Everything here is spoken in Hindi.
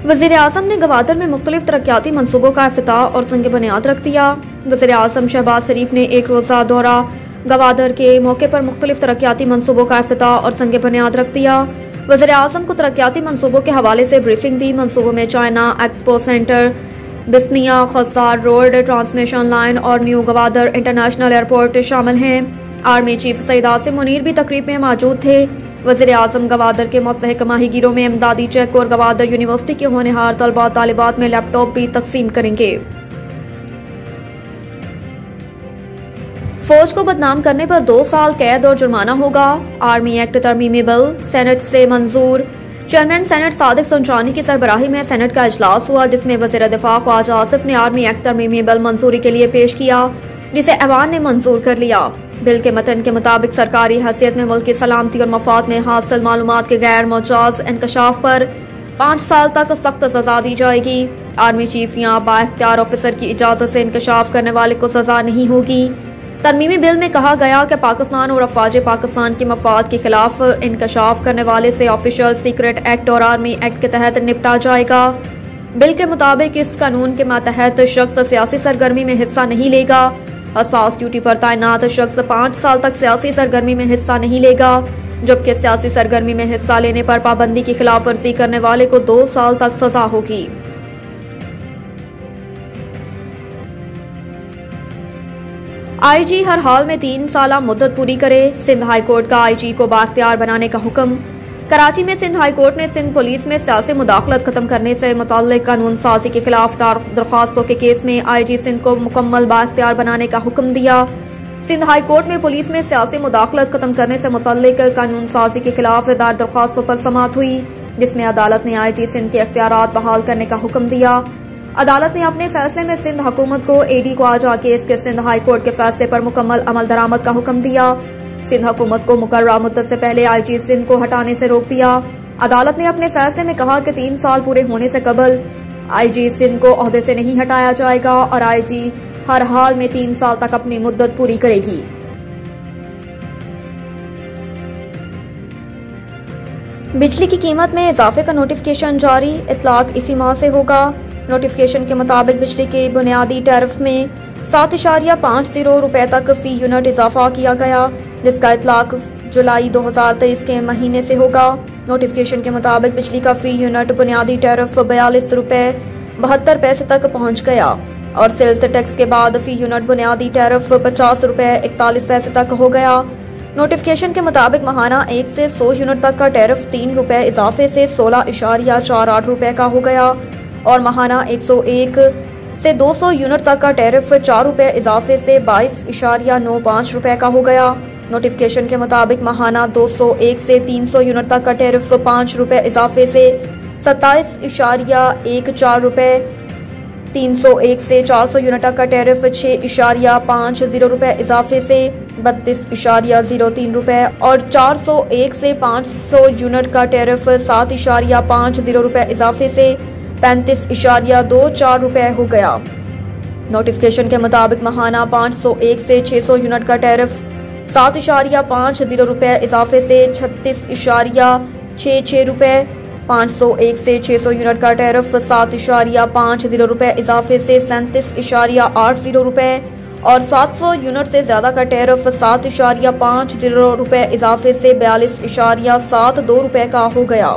वज़ीर अजम ने गवादर में मुख्तलिफ़ तरक्याती मनसूबों का अफ्ताह और संग बुनियाद रख दिया। वज़ीर अजम शहबाज शरीफ ने एक रोज़ा दौरा गवादर के मौके पर मुख्तलिफ़ तरक्याती मनसूबों का अफ्ताह और संग बुनियाद रख दिया। वज़ीर अजम को तरक्याती मनसूबों के हवाले से ब्रीफिंग दी। मनसूबों में चाइना एक्सपो सेंटर बिस्निया खसार रोड, ट्रांसमिशन लाइन और न्यू गवादर इंटरनेशनल एयरपोर्ट शामिल हैं। आर्मी चीफ सईद आसिम मुनीर भी तकरीब में मौजूद थे। वज़ीर अजम गवादर के मुस्तक माहीगीरों में इमदादी चेक और गवादर यूनिवर्सिटी के होनहार तलबा तालिबात में लैपटॉप भी तकसीम करेंगे। फौज को बदनाम करने पर दो साल कैद और जुर्माना होगा। आर्मी एक्ट तरमीमी बिल सेनेट से मंजूर। चेयरमैन सेनेट सादिक संचानी की सरबराही में सेनेट का अजलास हुआ, जिसमें वज़ीर दिफा ख्वाजा आसिफ ने आर्मी एक्ट तरमीमी बिल मंजूरी के लिए पेश किया। जिसे ऐवान ने मंजूर कर लिया। बिल के मतन के मुताबिक सरकारी हैसियत में मुल्क की सलामती और मफाद में हासिल मालूम के गैर मजाज इंकशाफ पर पाँच साल तक सख्त सजा दी जाएगी। आर्मी चीफ या बाख्तियार ऑफिसर की इजाज़त से इंकशाफ करने वाले को सजा नहीं होगी। तरमीमी बिल में कहा गया कि पाकिस्तान और अफवाज पाकिस्तान के मफाद के खिलाफ इंकशाफ करने वाले से ऑफिशियल सीक्रेट एक्ट और आर्मी एक्ट के तहत निपटा जाएगा। बिल के मुताबिक इस कानून के मातहत शख्स सियासी सरगर्मी में हिस्सा नहीं लेगा। हसास ड्यूटी पर तैनात शख्स पाँच साल तक सियासी सरगर्मी में हिस्सा नहीं लेगा, जबकि सियासी सरगर्मी में हिस्सा लेने पर पाबंदी की खिलाफ वर्जी करने वाले को दो साल तक सजा होगी। आईजी हर हाल में तीन साल मुद्दत पूरी करे, सिंध हाईकोर्ट का आईजी को बाख्तियार बनाने का हुक्म। कराची में सिंध हाईकोर्ट ने सिंध पुलिस में सियासी मुदाखलत खत्म करने से मुतल कानून साजी के खिलाफ दरखास्तों के केस में आई सिंध को मुकम्मल बाख्तियार बनाने का हुक्म दिया। सिंध हाईकोर्ट में पुलिस में सियासी मुदाखलत खत्म करने से मुतल कानून साजी के खिलाफ दायर दरखास्तों पर समात हुई, जिसमें अदालत ने आई जी सिंध के अख्तियार बहाल करने का हुक्म दिया। अदालत ने अपने फैसले में सिंध हुकूमत को एडी को आज केस के सिंध हाईकोर्ट के फैसले पर मुकम्मल अमल दरामद का हुक्म दिया। सिंध हुकूमत को मुकर्रा मुद्दत से पहले आईजी सिंध को हटाने से रोक दिया। अदालत ने अपने फैसले में कहा कि तीन साल पूरे होने से कबल आईजी सिंध को अहदे से नहीं हटाया जाएगा और आईजी हर हाल में तीन साल तक अपनी मुद्दत पूरी करेगी। बिजली की कीमत में इजाफे का नोटिफिकेशन जारी, इतलाक इसी माह से होगा। नोटिफिकेशन के मुताबिक बिजली के बुनियादी टैरिफ में सात इशारिया पाँच ज़ीरो रुपए तक फ़ी यूनिट इजाफा किया गया। जिसका इतलाक जुलाई 2023 के महीने से होगा। नोटिफिकेशन के मुताबिक बिजली का फ़ी यूनिट बुनियादी टैरिफ बयालीस रुपए बहत्तर पैसे तक पहुँच गया और सेल्स टैक्स के बाद फ़ी यूनिट बुनियादी टैरिफ पचास रुपए इकतालीस पैसे तक हो गया। नोटिफिकेशन के मुताबिक महाना एक से सौ यूनिट तक का टैरिफ तीन रुपए इजाफे से सोलह इशारिया चार आठ रुपए का हो गया और महाना एक सौ एक से दो सौ यूनिट तक का टैरिफ चार रुपए इजाफे से बाईस इशारिया नौ पाँच रुपए का हो गया। नोटिफिकेशन के मुताबिक महाना 201 से 300 यूनिट तक का टेरिफ पाँच रुपए इजाफे से, सत्ताईस इशारिया एक चार रुपए 301 से 400 यूनिट तक का टेरिफ छह इशारिया पाँच ज़ीरो रुपए इजाफे से, बत्तीस इशारिया ज़ीरो तीन रुपए और 401 से 500 यूनिट का टेरिफ सात इशारिया पाँच ज़ीरो रुपए इजाफे से, पैंतीस इशारिया दो चार रुपए हो गया। नोटिफिकेशन के मुताबिक महाना 501 से 600 यूनिट का टेरिफ सात इशारिया पाँच ज़ीरो रुपए, इजाफे से छत्तीस इशारिया छः छः रुपए, पाँच सौ एक से छः सौ यूनिट का टैरफ, सात इशारिया पाँच ज़ीरो रुपए, इजाफे से सैंतीस इशारिया आठ ज़ीरो रुपए और सात सौ यूनिट से ज़्यादा का टैरफ, सात इशारिया पाँच ज़ीरो रुपए, इजाफे से बयालीस इशारिया सात दो रुपए का हो गया।